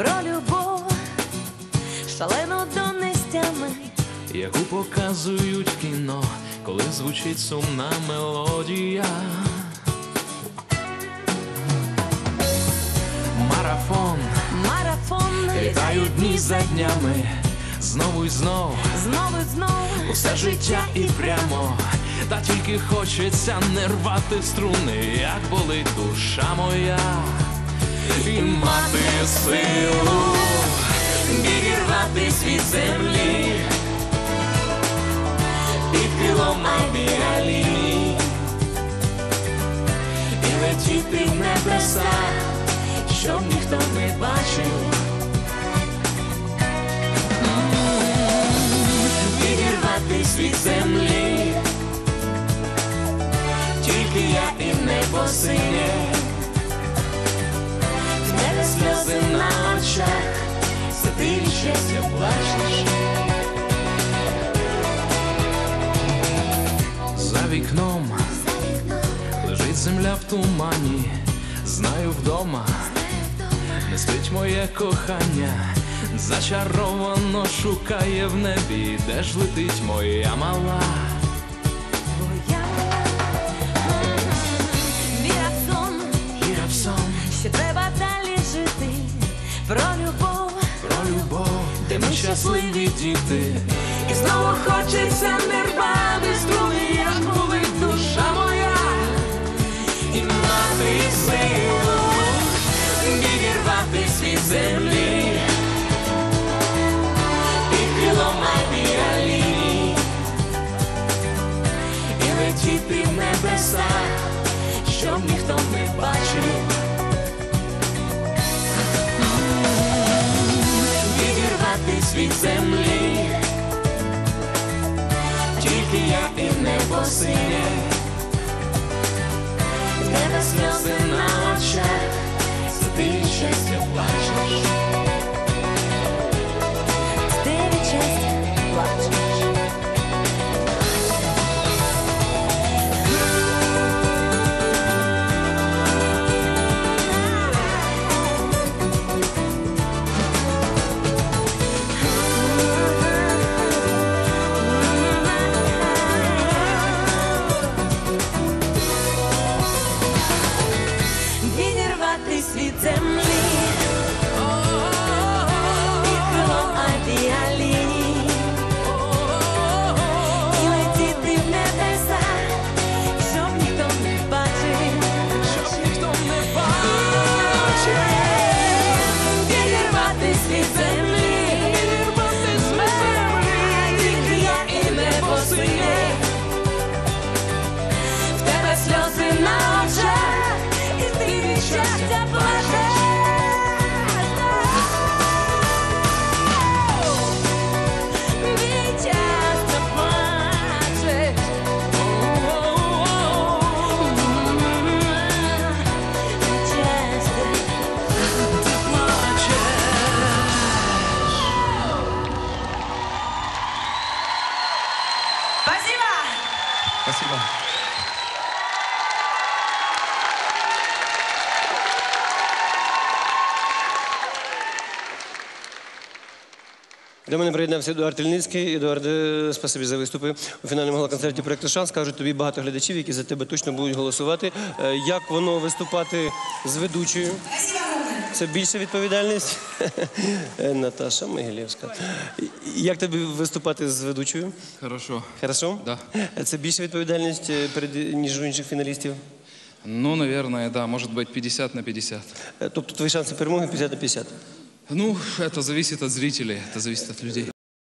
про любов, шалено донестями, яку показують в кіно, коли звучить сумна мелодія. Марафон, марафон, літають дні за днями, знову і знов, знову і знов, усе життя і прямо. Та тільки хочеться не рвати струни, як болить душа моя і мати силу відірватись від землі, під крилом авіалій, і летіти в небеса, щоб ніхто не бачив. Відірватись від землі, тільки я і небо синє, очах, за ти від щастя плачеш. За вікном лежить земля в тумані, знаю вдома, не спить моє кохання, зачаровано шукає в небі, де ж летить моя мала. Віра в сон, Віра в сон, що треба. Про любов про любов, де ми щасливі діти. і знову хочеться не рвати струни, як болить душа моя. і мати силу відірватись від землі, під крилом і летіти в небеса, щоб ніхто не бачив. Від землі, тільки я і небо синє. Спасибо. До мене приєднався Едуард Ільницький. Едуард, е, спасибі за виступи у фінальному гала-концерті проєкту Шанс. Кажуть, тобі багато глядачів, які за тебе точно будуть голосувати. Е, Як воно виступати з ведучою? Це більша відповідальність. Е, Наташа Могилєвська. Як тобі виступати з ведучою? Хорошо. Хорошо? Да. Це більша відповідальність е, перед ніж у інших фіналістів. Ну, наверное, да, может быть 50 на 50. Е, Тобто твої шанси перемоги 50 на 50. Ну, это зависит от зрителей, это зависит от людей.